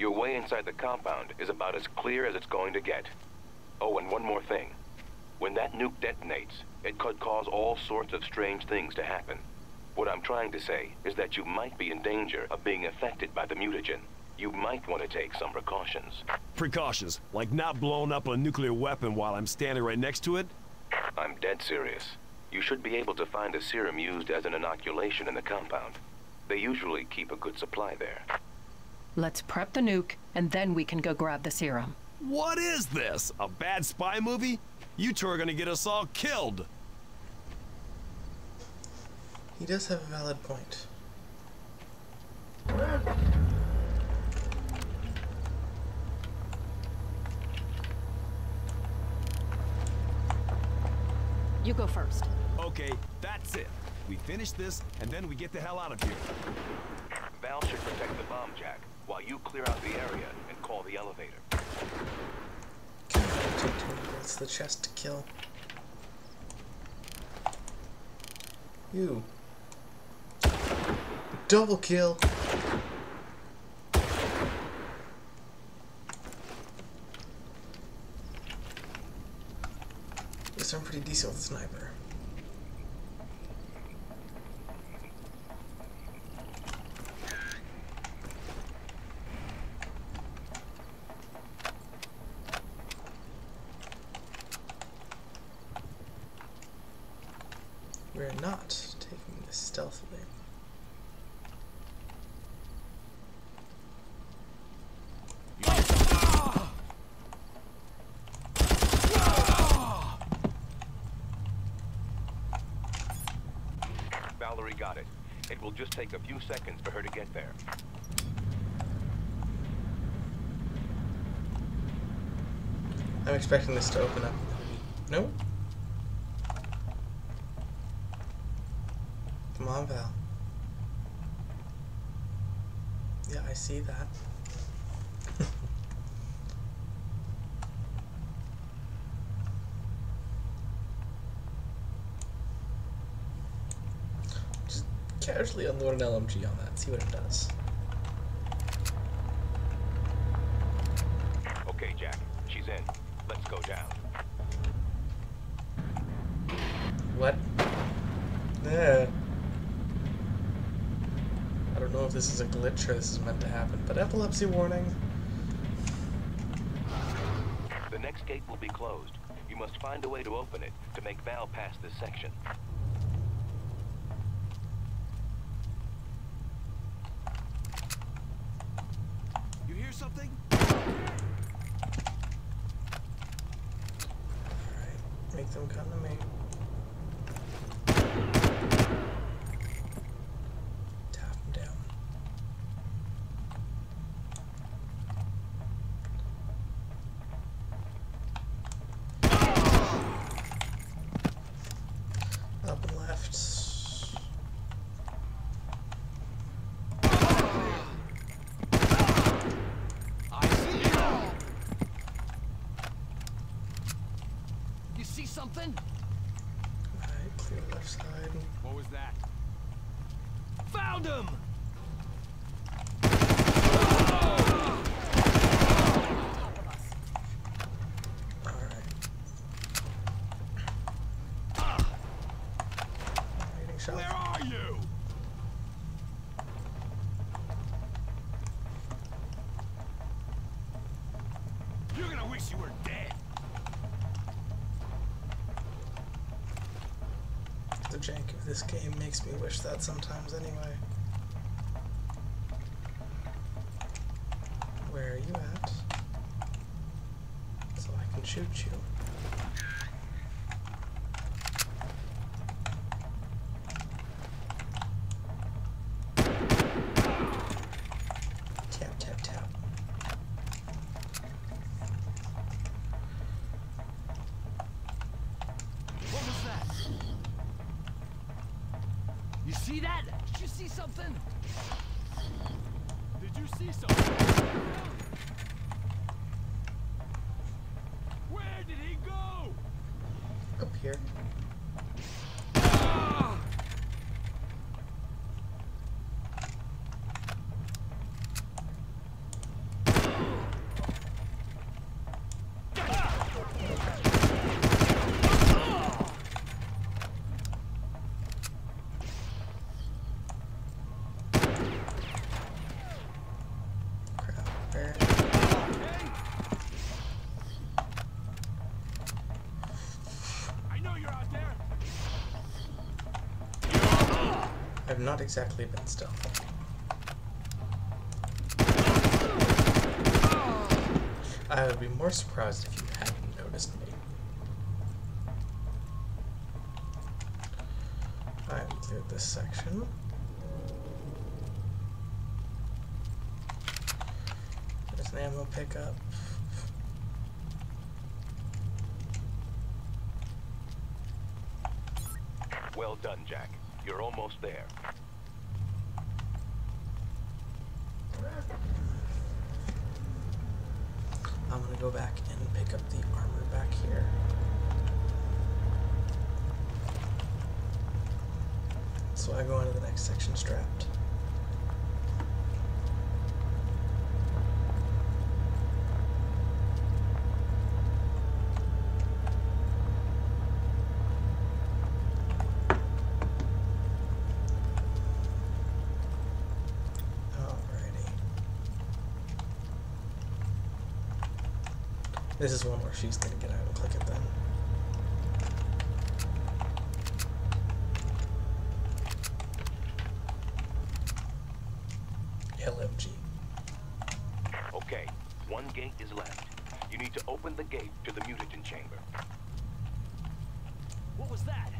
Your way inside the compound is about as clear as it's going to get. Oh, and one more thing. When that nuke detonates, it could cause all sorts of strange things to happen. What I'm trying to say is that you might be in danger of being affected by the mutagen. You might want to take some precautions. Precautions? Like not blowing up a nuclear weapon while I'm standing right next to it? I'm dead serious. You should be able to find a serum used as an inoculation in the compound. They usually keep a good supply there. Let's prep the nuke, and then we can go grab the serum. What is this? A bad spy movie? You two are gonna get us all killed. He does have a valid point. You go first. Okay, that's it. We finish this, and then we get the hell out of here. Val should protect the bomb jack while you clear out the area and call the elevator. What's the chest to kill? You. Double kill. Guess I'm pretty decent with sniper. We're not taking this stealthily. Valerie got it. It will seconds for her to get there. I'm expecting this to open up. Nope. Come on, Val. Yeah, I see that. Just casually unload an LMG on that, see what it does. Okay, Jack. She's in. Let's go down. What? Yeah. I don't know if this is a glitch or this is meant to happen, but epilepsy warning. The next gate will be closed. You must find a way to open it to make Val pass this section. You hear something? Alright, make them come to me. Tap them down. Up and left. I see you! You see something? Alright, clear left side. What was that? Found him! Alright. Waiting shot. Where are you? You're gonna wish you were dead. The jank of this game makes me wish that sometimes anyway. Where are you at? So I can shoot you. Tap, tap, tap. What was that? You see that? Did you see something? Did you see something? Where did he go? Up here. I've not exactly been stealthy. I would be more surprised if you hadn't noticed me. I cleared this section. There's an ammo pickup. Well done, Jack. You're almost there. I'm gonna go back and pick up the armor back here. I go into the next section strapped. Alrighty. This is one where she's gonna get out and click it then. LMG. Okay, one gate is left. You need to open the gate to the mutagen chamber. What was that?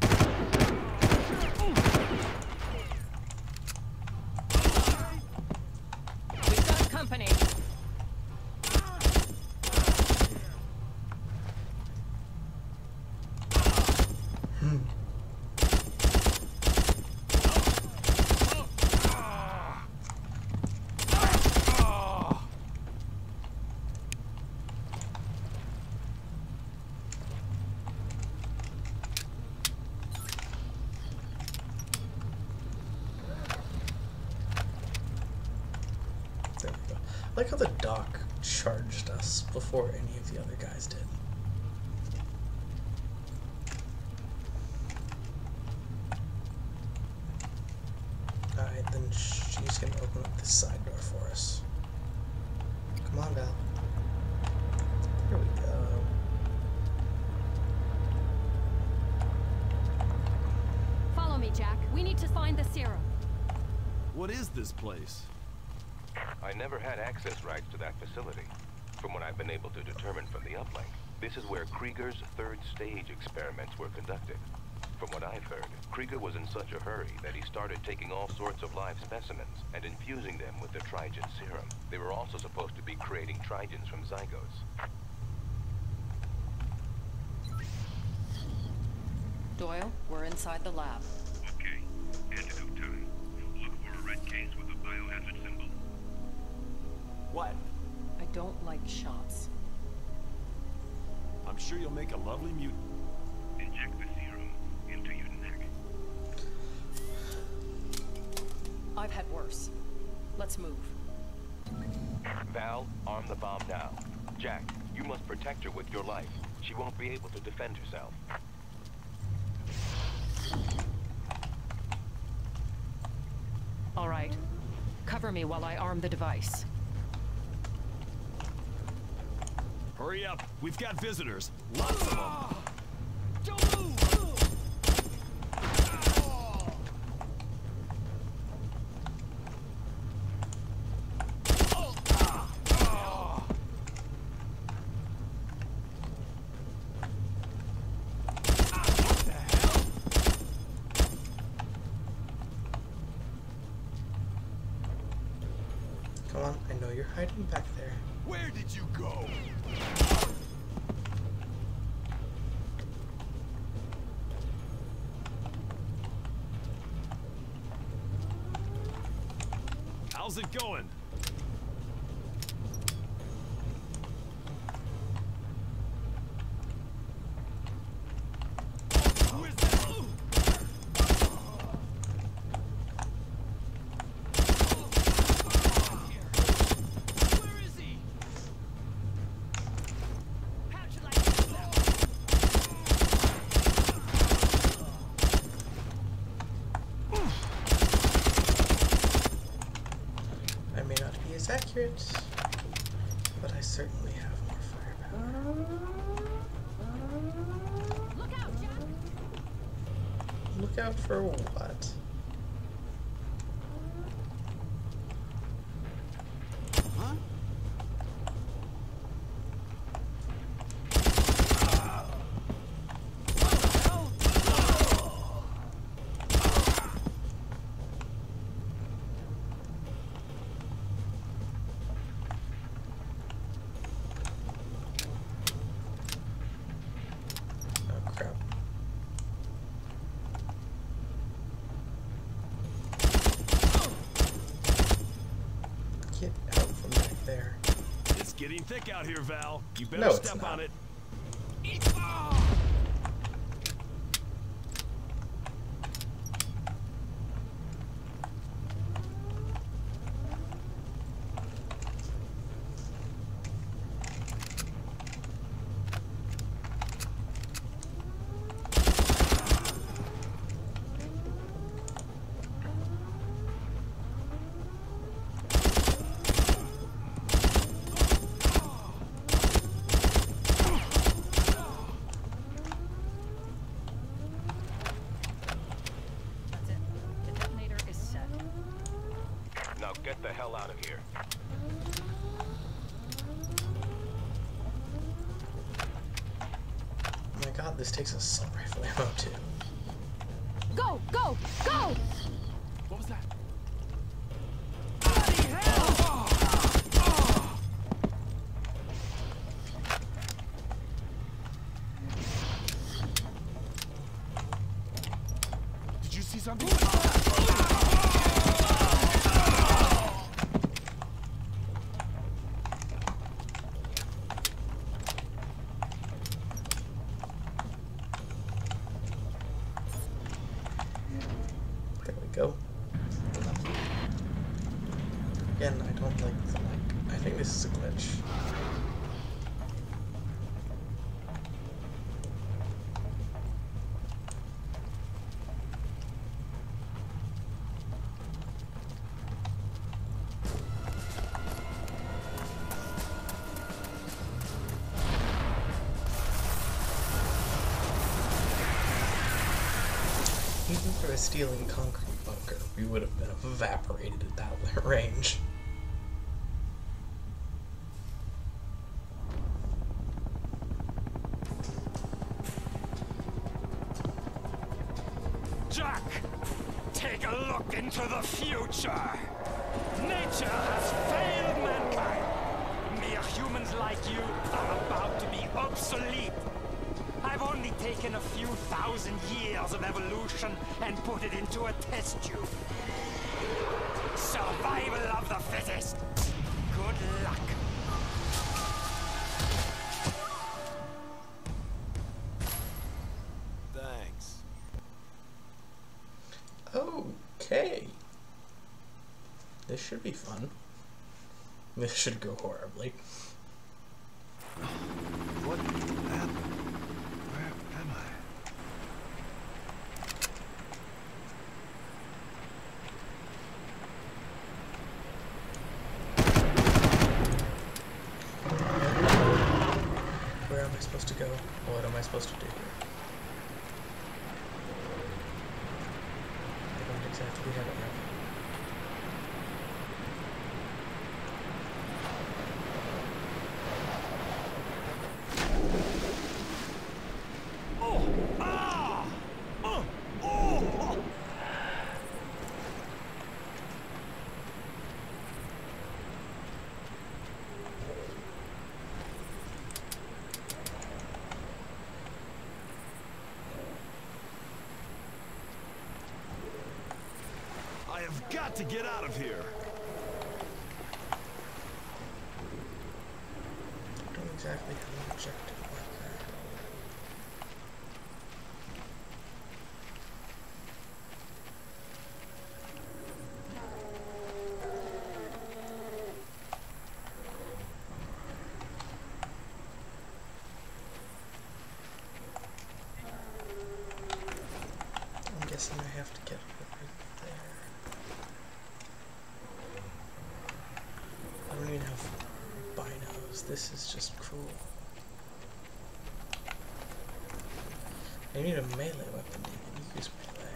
We've got company. There we go. I like how the doc charged us before any of the other guys did. Alright, then she's gonna open up this side door for us. Come on, Val. Here we go. Follow me, Jack. We need to find the serum. What is this place? I never had access rights to that facility. From what I've been able to determine from the uplink, this is where Krieger's third stage experiments were conducted. From what I've heard, Krieger was in such a hurry that he started taking all sorts of live specimens and infusing them with the Trigen serum. They were also supposed to be creating Trigens from zygotes. Doyle, we're inside the lab. Okay. Antidote time. Look for a red case with a biohazard symbol. What? I don't like shots. I'm sure you'll make a lovely mutant. I've had worse. Let's move. Val, arm the bomb now. Jack, you must protect her with your life. She won't be able to defend herself. All right. Cover me while I arm the device. Hurry up. We've got visitors. Lots of them. Ah! Don't move! Come on, I know you're hiding back there. Where did you go? How's it going? Who is that? Where is he? I may not be as accurate, but I certainly have more firepower. Look out, Jack! Look out for what? Thick out here, Val. You better No, step not. on it. That's it. The detonator is set. Now get the hell out of here. Oh my god, this takes a assault rifle ammo too. Go, go, go! What was that? Did you see something? There we go. Again, I don't like the like. I think this is a glitch. Even for a steel and concrete bunker, we would have been evaporated at that range. Should go horribly. What happened? Where am I? Where am I supposed to go? What am I supposed to do here? I don't exactly have it right. Oh! Ah! Oh! Oh! I have got to get out of here. I don't exactly have an objective marker. I'm guessing I have to get over there. I don't even have binos. This is just cruel. I need a melee weapon to even use melee.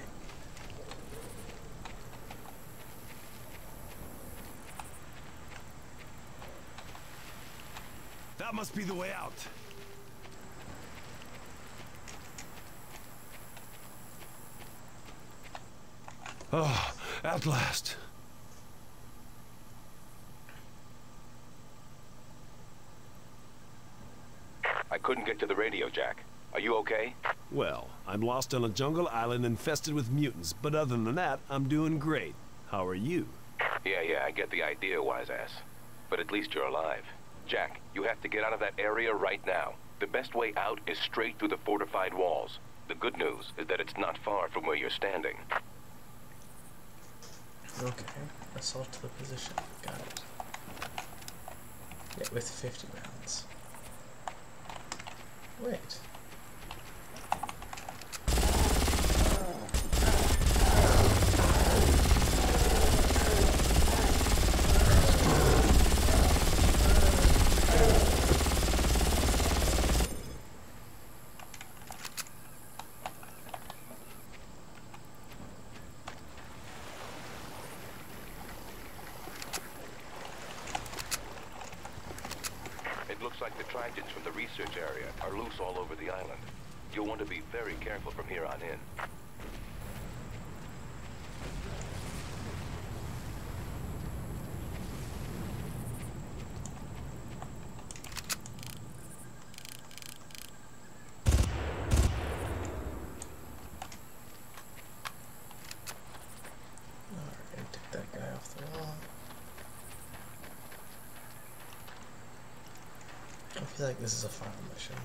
That must be the way out. Oh, at last. I couldn't get to the radio, Jack. Are you okay? Well, I'm lost on a jungle island infested with mutants, but other than that, I'm doing great. How are you? Yeah, yeah, I get the idea, wise ass. But at least you're alive. Jack, you have to get out of that area right now. The best way out is straight through the fortified walls. The good news is that it's not far from where you're standing. Okay. Assault to the position. Got it. Yeah, with 50 rounds. Wait. Looks like the Trigens from the research area are loose all over the island. You'll want to be very careful from here on in. Alright, take that guy off the wall. I feel like this is a final mission.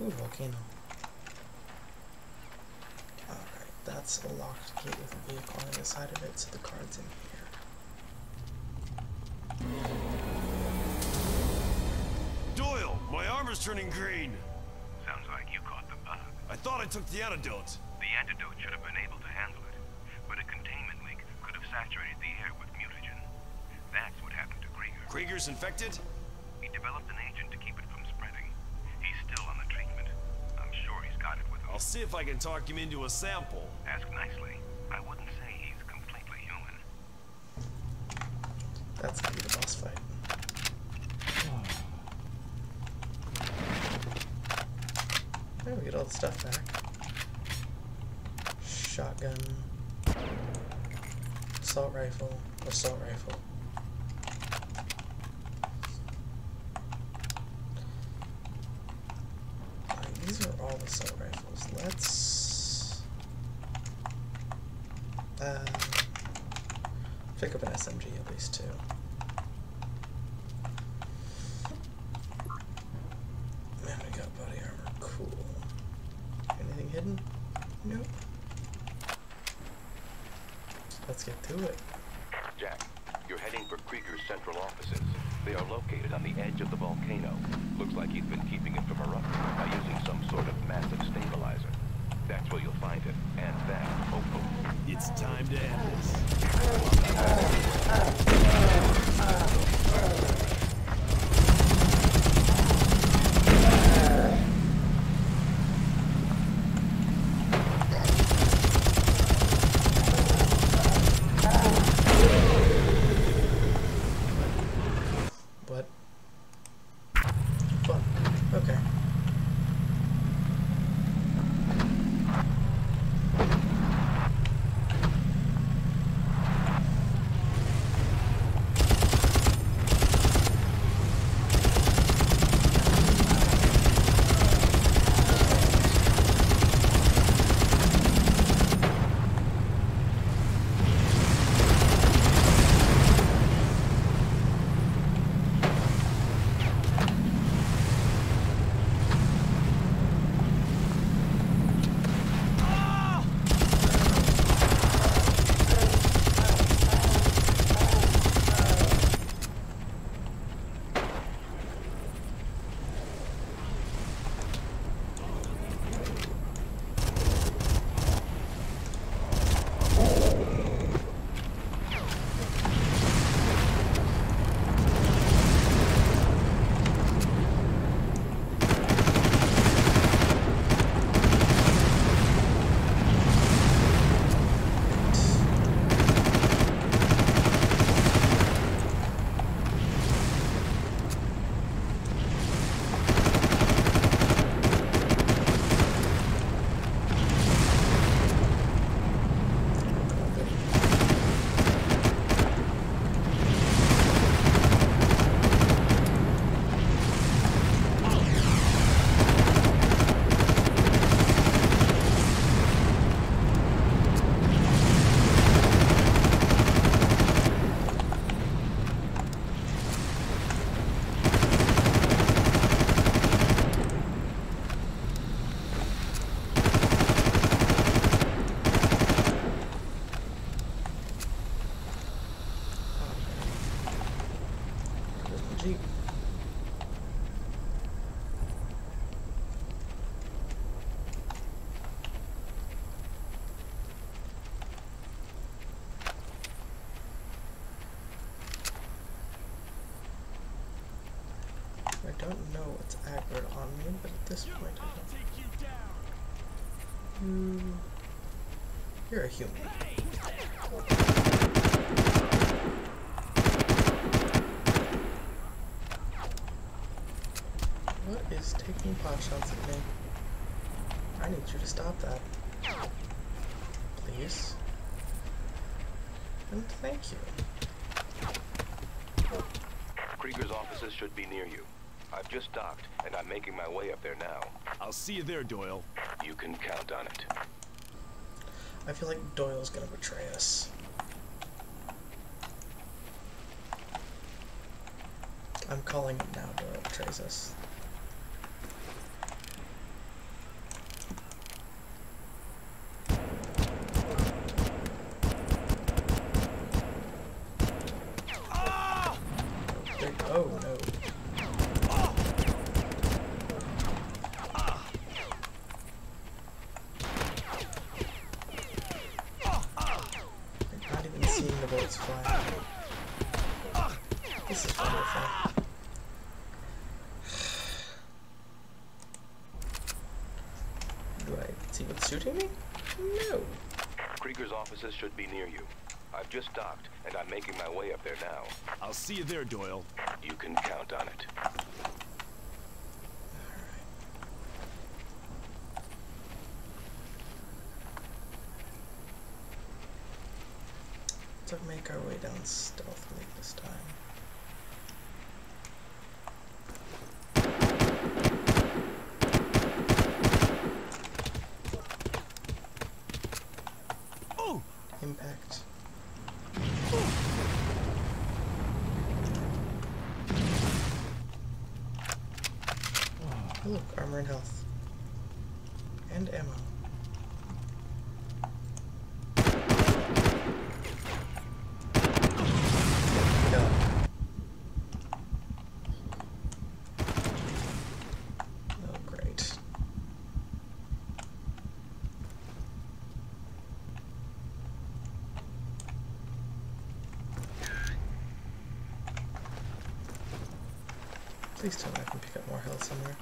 Ooh, volcano. Alright, that's a locked gate with a vehicle on the side of it, so the card's in here. Doyle, my armor's turning green. Sounds like you caught the bug. I thought I took the antidote. The antidote should have been able to handle it, but a containment leak could have saturated the air with mutagen. That's what happened to Krieger. Krieger's infected? He developed an agent to keep it from spreading. He's still on the treatment. I'm sure he's got it with him. I'll see if I can talk him into a sample. Ask nicely. I wouldn't say he's completely human. That's gonna be the boss fight. There we get all the stuff back. Shotgun. Assault rifle. Assault rifle. You're a human. What is taking pot shots at me? I need you to stop that. Please. And thank you. Krieger's offices should be near you. I've just docked, and I'm making my way up there now. I'll see you there, Doyle. You can count on it. I feel like Doyle's gonna betray us. I'm calling it now, Doyle betrays us. There- oh no. I'm not even seeing the bullets fly. This is wonderful. Do I see what's shooting me? No. Krieger's offices should be near you. I've just docked, and I'm making my way up there now. I'll see you there, Doyle. You can count on it. Let's make our way down stealthily this time. Oh! Impact. Oh, look, armor and health. And ammo. Oh, great. Please tell me I can pick up more health somewhere.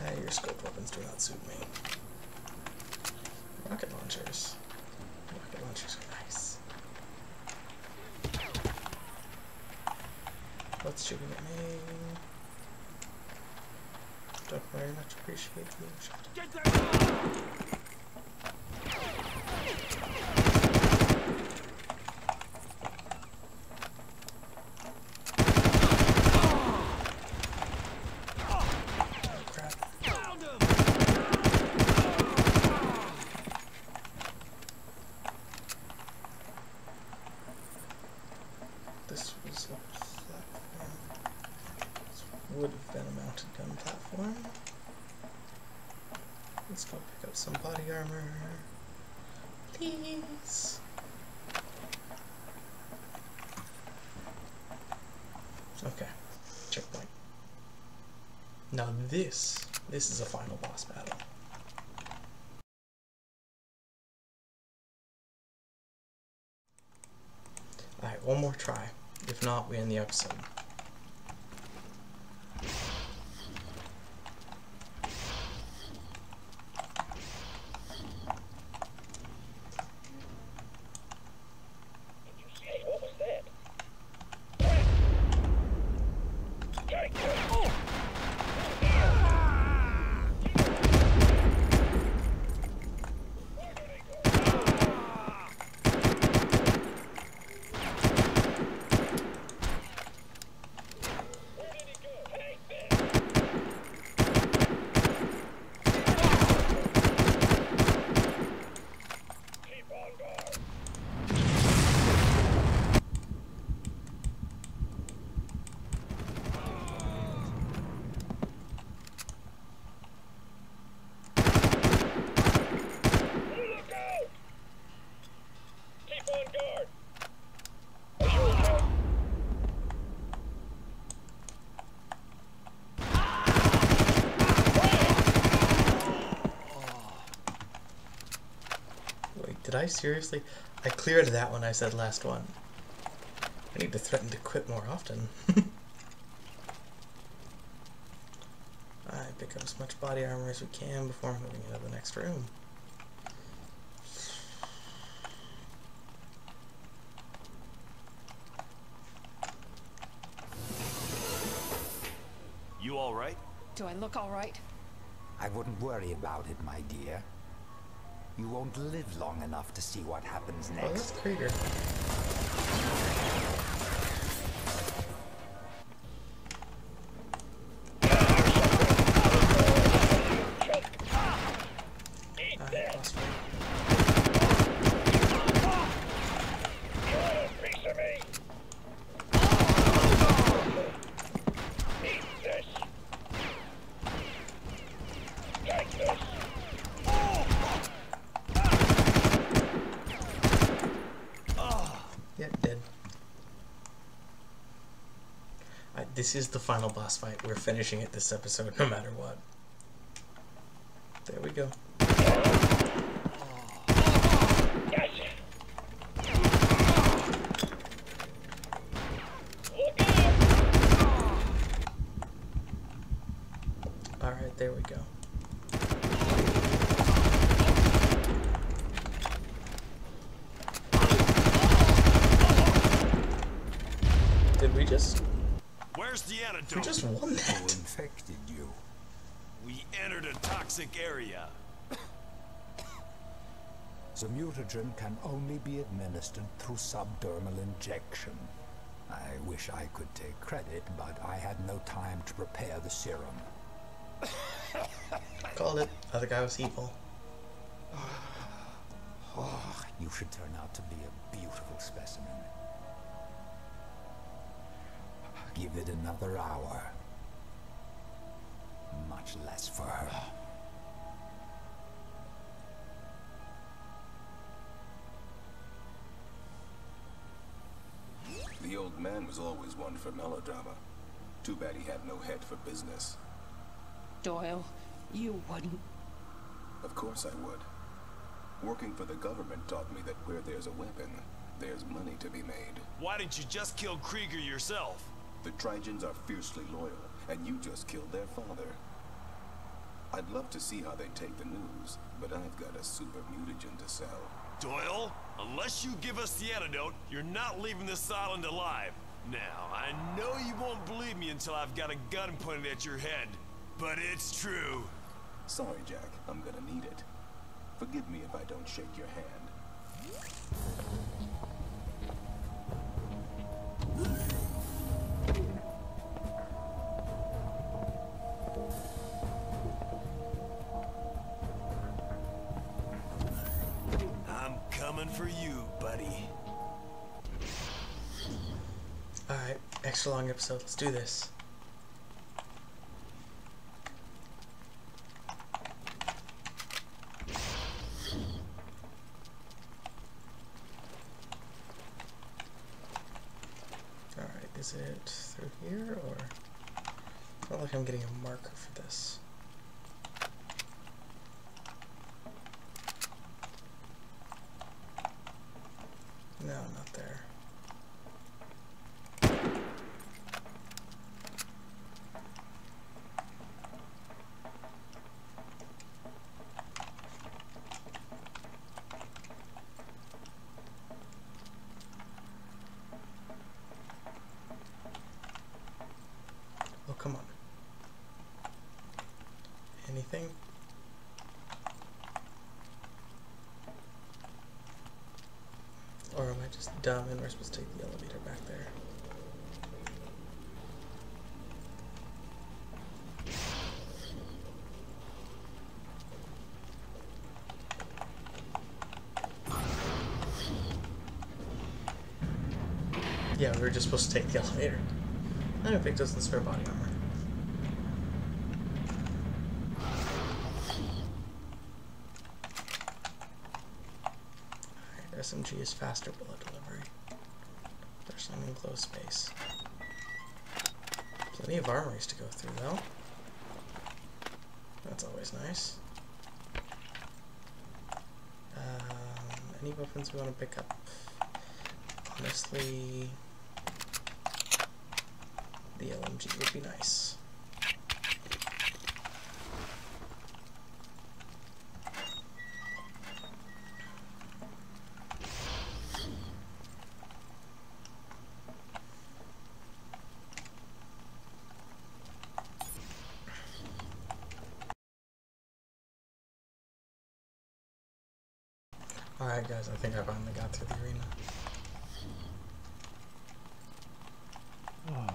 Hey, your scope weapons do not suit me. Rocket launchers. Rocket launchers are nice. What's shooting at me? Don't very much appreciate the shot. Oh, crap. This was a platform. This would have been a mounted gun platform. Let's go pick up some body armor. Please. Okay. Checkpoint. Now this, this is a final boss battle. Alright, one more try. If not, we end the episode. I seriously? I cleared that one I said last one. I need to threaten to quit more often. I pick up as much body armor as we can before moving into the next room. You all right? Do I look all right? I wouldn't worry about it, my dear. You won't live long enough to see what happens Oh, next. Krieger. Alright, boss fight. Yeah, dead. Uh, this is the final boss fight. We're finishing it this episode, no matter what. There we go. Alright, there we go. Did we just Where's the we antidote? just won Who that? infected you? We entered a toxic area. Mutagen can only be administered through subdermal injection. I wish I could take credit, but I had no time to prepare the serum. Called it. Other guy was evil. Oh, you should turn out to be a beautiful specimen. Give it another hour. Much less for her. The old man was always one for melodrama. Too bad he had no head for business. Doyle, you wouldn't. Of course I would. Working for the government taught me that where there's a weapon, there's money to be made. Why didn't you just kill Krieger yourself? The Trigens are fiercely loyal, and you just killed their father. I'd love to see how they take the news, but I've got a super mutagen to sell. Doyle, unless you give us the antidote, you're not leaving this island alive. Now, I know you won't believe me until I've got a gun pointed at your head, but it's true. Sorry, Jack, I'm gonna need it. Forgive me if I don't shake your hand. For you, buddy. Alright, extra long episode. Let's do this. Alright, is it through here or? It's not like I'm getting a marker for this. No, not there. Oh, come on. Anything? Or am I just dumb and we're supposed to take the elevator back there? Yeah, we were just supposed to take the elevator. I don't think those the spare body armor. SMG is faster bullet delivery. There's some enclosed space. Plenty of armories to go through though. That's always nice. Um, any weapons we want to pick up? Honestly, the LMG would be nice. Alright guys, I think I finally got through the arena.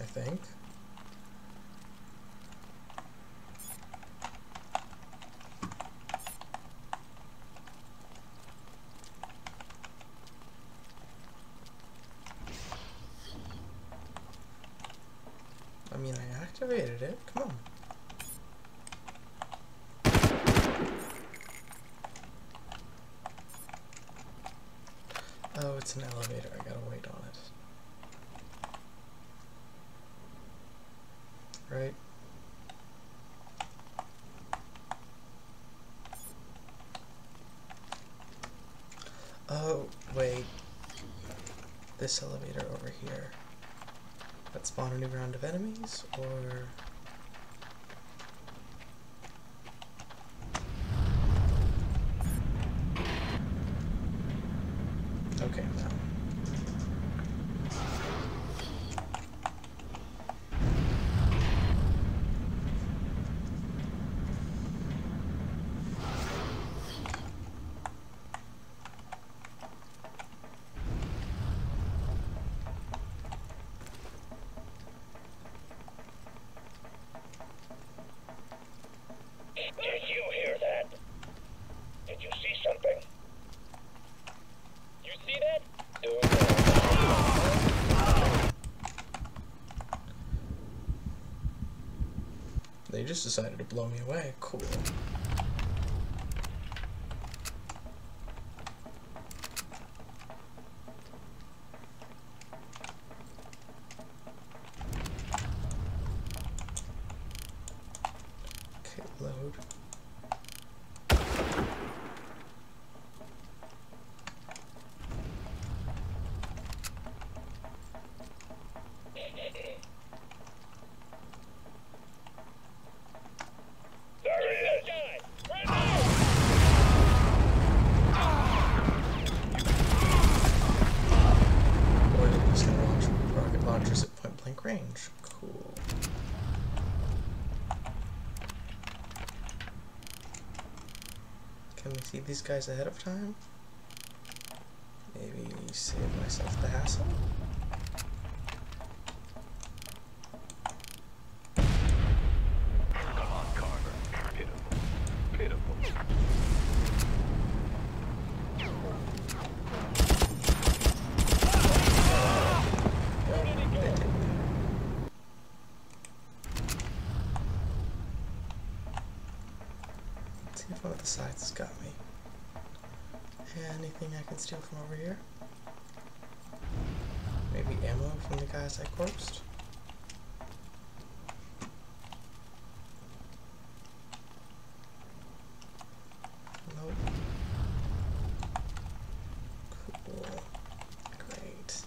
I think. Mean, I activated it. Come on. Oh, it's an elevator. I gotta wait on it. Right? Oh, wait. This elevator. That spawn a new round of enemies, or... Okay, now. Did you hear that? Did you see something? You see that? They just decided to blow me away. Cool. Okay, load. There he is! Right there! Or at least can launch rocket launchers at point blank range. Cool. Can we see these guys ahead of time? Maybe save myself the hassle? See if one of the sides got me. Anything I can steal from over here? Maybe ammo from the guys I corpsed? Nope. Cool. Great.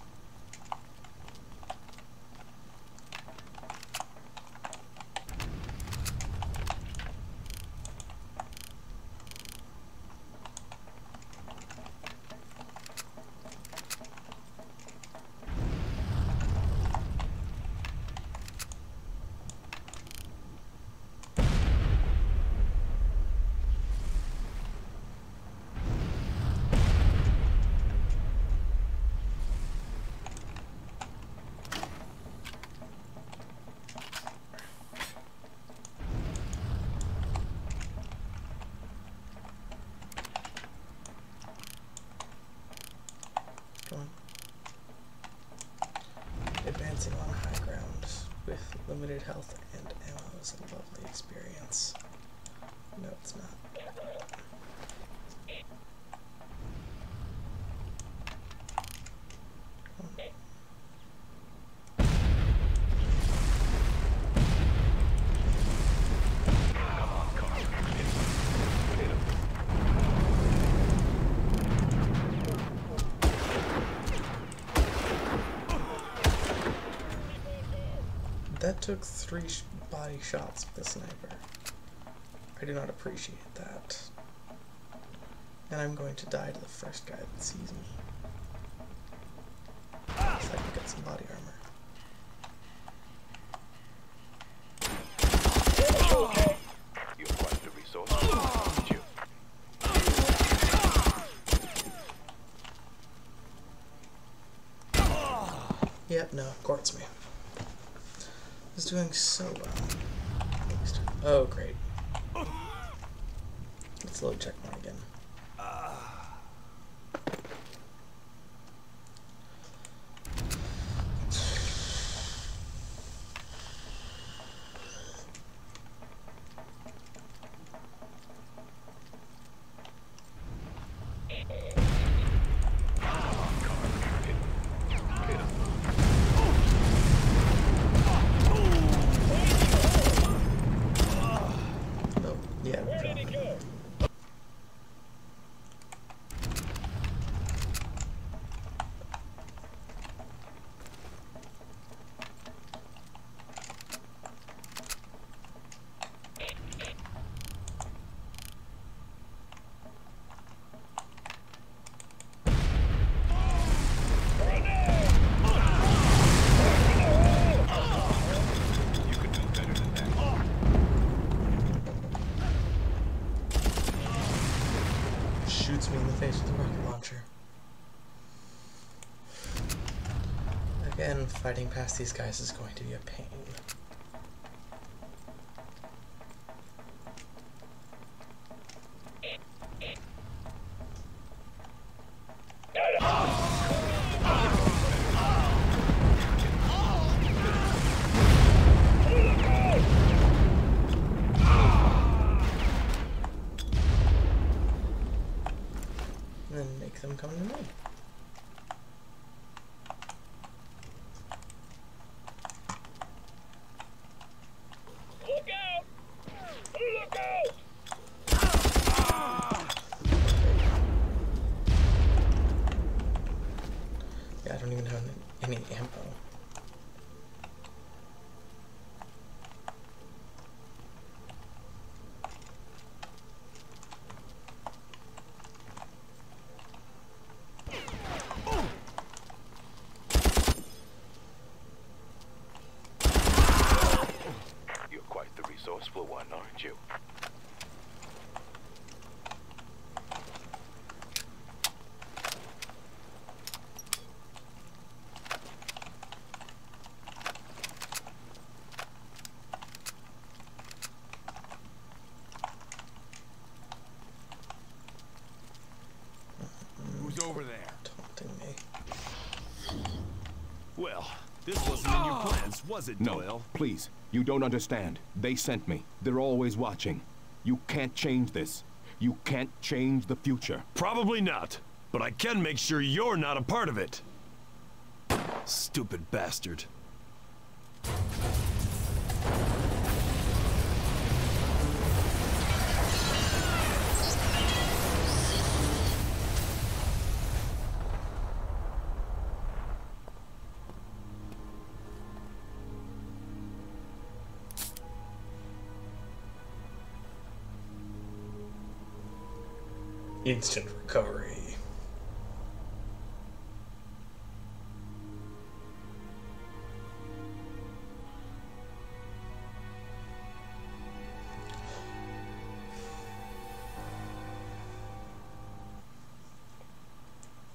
Come on. Advancing on high ground with limited health and ammo is a lovely experience. No, it's not. Took three sh body shots with the sniper. I do not appreciate that. And I'm going to die to the first guy that sees me. If I can get some body armor. You're quite the resourceful one, aren't you? Yep, no, quartz me. Is doing so well. Oh, great. Let's load checkpoint again. Oh, yeah. we dropped it. You could do better than that. Shoots me in the face with a rocket launcher. Again, fighting past these guys is going to be a pain. And then make them come to me. Look out! Look out! Yeah, I don't even have any ammo. You're quite the resourceful one, aren't you? Who's over there? Taunting me. Well, this wasn't in your oh. plans, was it, No, please. You don't understand. They sent me. They're always watching. You can't change this. You can't change the future. Probably not, but I can make sure you're not a part of it. Stupid bastard. Instant recovery.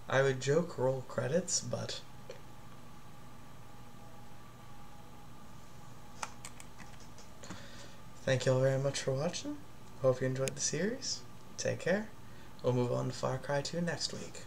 I would joke roll credits, but thank you all very much for watching. Hope you enjoyed the series. Take care. We'll move on to Far Cry 2 next week.